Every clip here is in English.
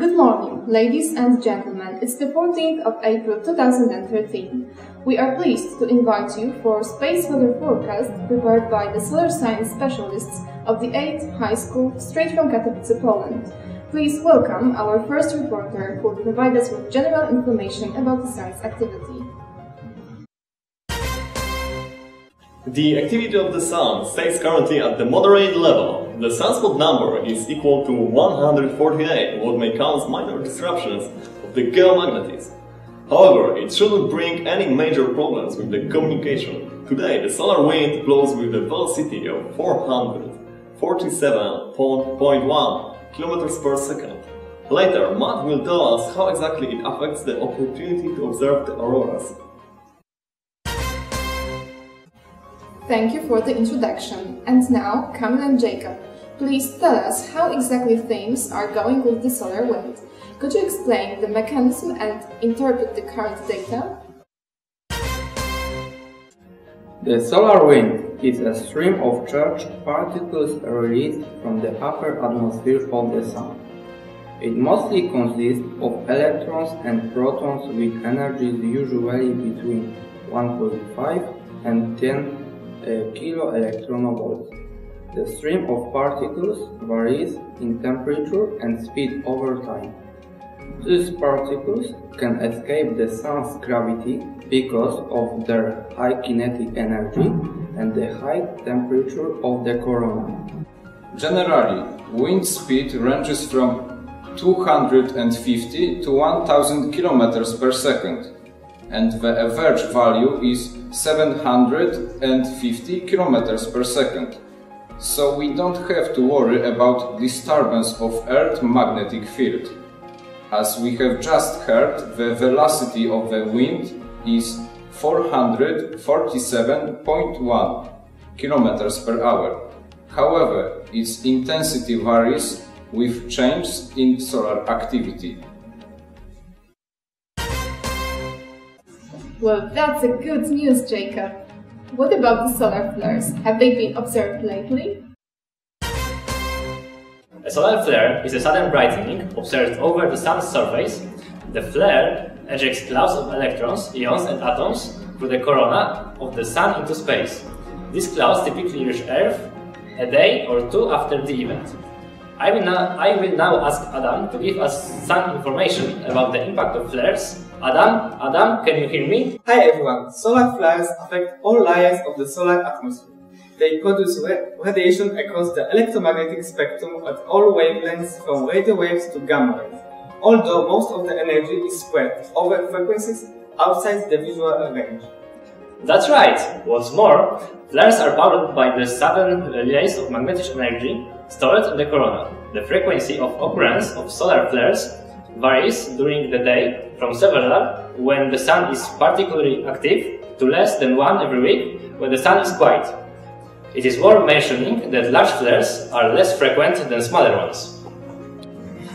Good morning, ladies and gentlemen. It's the 14th of April 2013. We are pleased to invite you for space weather forecast prepared by the solar science specialists of the 8th High School straight from Katowice, Poland. Please welcome our first reporter who will provide us with general information about the sun's activity. The activity of the Sun stays currently at the moderate level. The sunspot number is equal to 148, what may cause minor disruptions of the geomagnetism. However, it shouldn't bring any major problems with the communication. Today, the solar wind blows with a velocity of 447.1 km per second. Later, Matt will tell us how exactly it affects the opportunity to observe the auroras. Thank you for the introduction. And now, Kamil and Jacob, please tell us how exactly things are going with the solar wind. Could you explain the mechanism and interpret the current data? The solar wind is a stream of charged particles released from the upper atmosphere of the Sun. It mostly consists of electrons and protons with energies usually between 1.5 and 10 kiloelectronvolts. The stream of particles varies in temperature and speed over time. These particles can escape the sun's gravity because of their high kinetic energy and the high temperature of the corona. Generally, wind speed ranges from 250 to 1000 km per second and the average value is 750 km per second. So we don't have to worry about disturbance of Earth magnetic field. As we have just heard, the velocity of the wind is 447.1 km per hour. However, its intensity varies with changes in solar activity. Well, that's a good news, Jacob. What about the solar flares? Have they been observed lately? A solar flare is a sudden brightening observed over the sun's surface. The flare ejects clouds of electrons, ions and atoms through the corona of the sun into space. These clouds typically reach Earth a day or two after the event. I will, now, I will now ask Adam to give us some information about the impact of flares Adam, Adam, can you hear me? Hi everyone. Solar flares affect all layers of the solar atmosphere. They produce radiation across the electromagnetic spectrum at all wavelengths from radio waves to gamma rays, although most of the energy is spread over frequencies outside the visual range. That's right. What's more, flares are powered by the sudden release of magnetic energy stored in the corona. The frequency of occurrence of solar flares varies during the day from several when the sun is particularly active to less than one every week when the sun is quiet. It is worth mentioning that large flares are less frequent than smaller ones.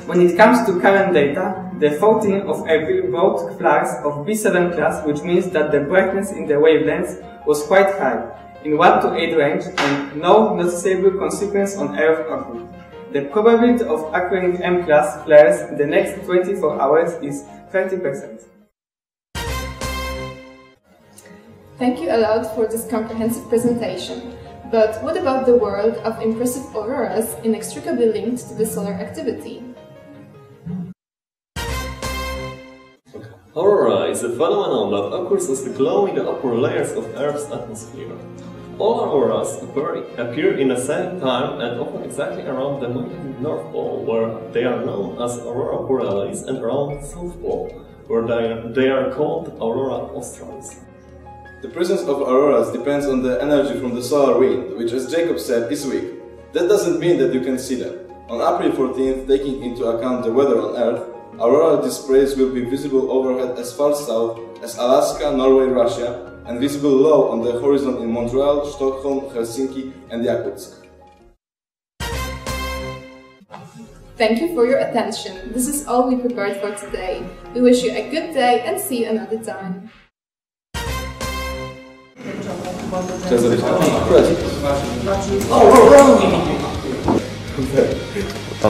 When it comes to current data, the 14th of April brought flares of B7 class, which means that the brightness in the wavelengths was quite high, in 1 to 8 range, and no noticeable consequence on Earth occurred. The probability of occurring M-class flares in the next 24 hours is 30%. Thank you a lot for this comprehensive presentation. But what about the world of impressive auroras inextricably linked to the solar activity? Aurora is a phenomenon that occurs as the glow in the upper layers of Earth's atmosphere. All auroras appear, in the same time and often exactly around the North Pole, where they are known as aurora borealis, and around the South Pole, where they they are called aurora australis. The presence of auroras depends on the energy from the solar wind, which as Jacob said is weak. That doesn't mean that you can see them. On April 14th, taking into account the weather on Earth, auroral displays will be visible overhead as far south as Alaska, Norway, Russia, and visible low on the horizon in Montreal, Stockholm, Helsinki and Yakutsk. Thank you for your attention. This is all we prepared for today. We wish you a good day and see you another time. To,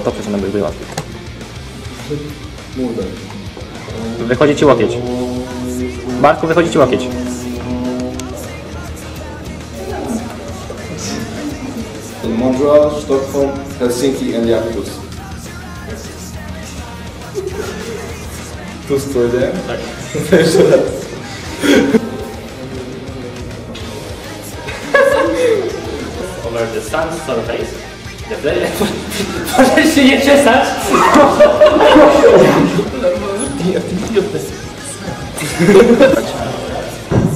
to przecież Wychodzi ci łokieć. Bartku, wychodzi ci łokieć. In Montreal, Stockholm, Helsinki and Yakutsk. Tusk powiedziałem? Tak. Jeszcze raz. Over the sun's surface. Możesz się nie przestać?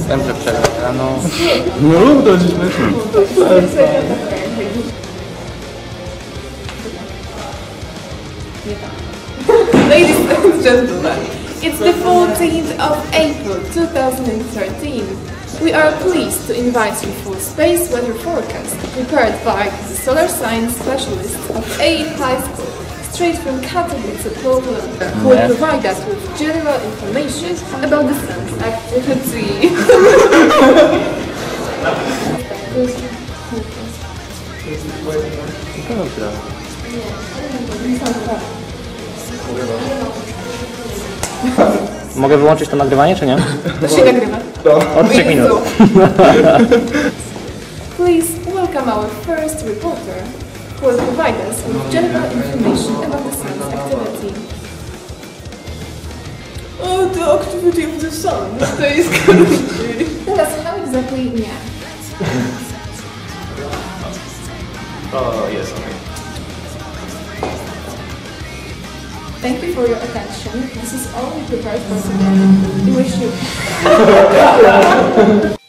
Wiem, że przegrano. No rób to dziś Ladies and gentlemen, it's the 14th of April 2013. We are pleased to invite you for space weather forecast prepared by the solar science specialists of A High School, straight from Katowice, Poland, who will provide us with general information about the sun's activity. Mogę wyłączyć to nagrywanie, czy nie? To się nagrywa. Od 3 minut. Please welcome our first reporter, who will provide us with general information about the sun's activity. Oh, the activity of the sun stays currently. Tell us how exactly nie. Oh, yes, okay. Thank you for your attention. This is all we prepared for today. We wish you